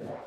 Yeah.